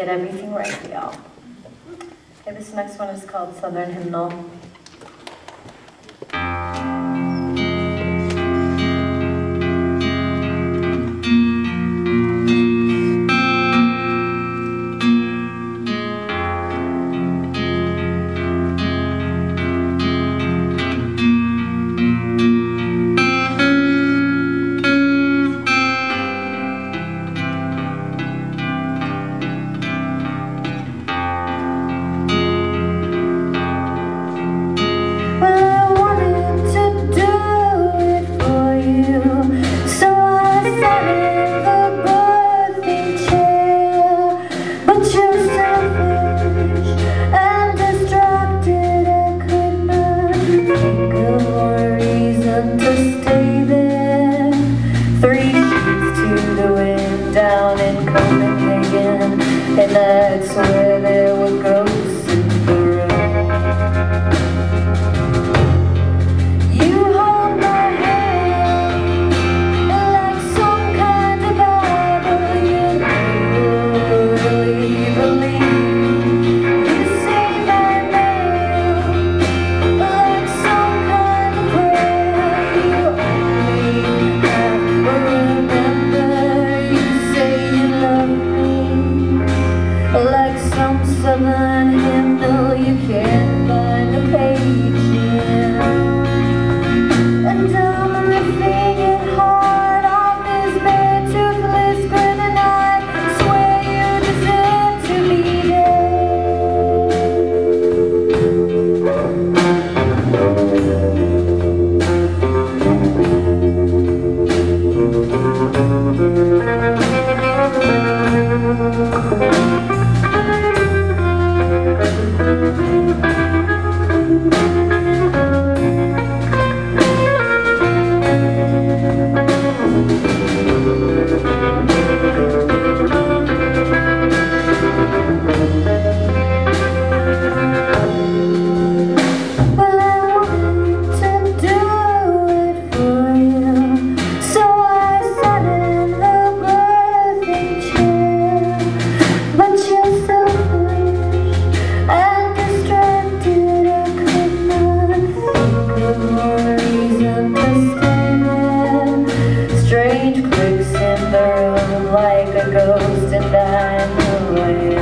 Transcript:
get everything right, y'all. Okay, this next one is called Southern Hymnal. and that's sana ghost and I'm away